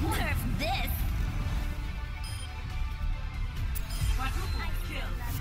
This! Quadruple kill.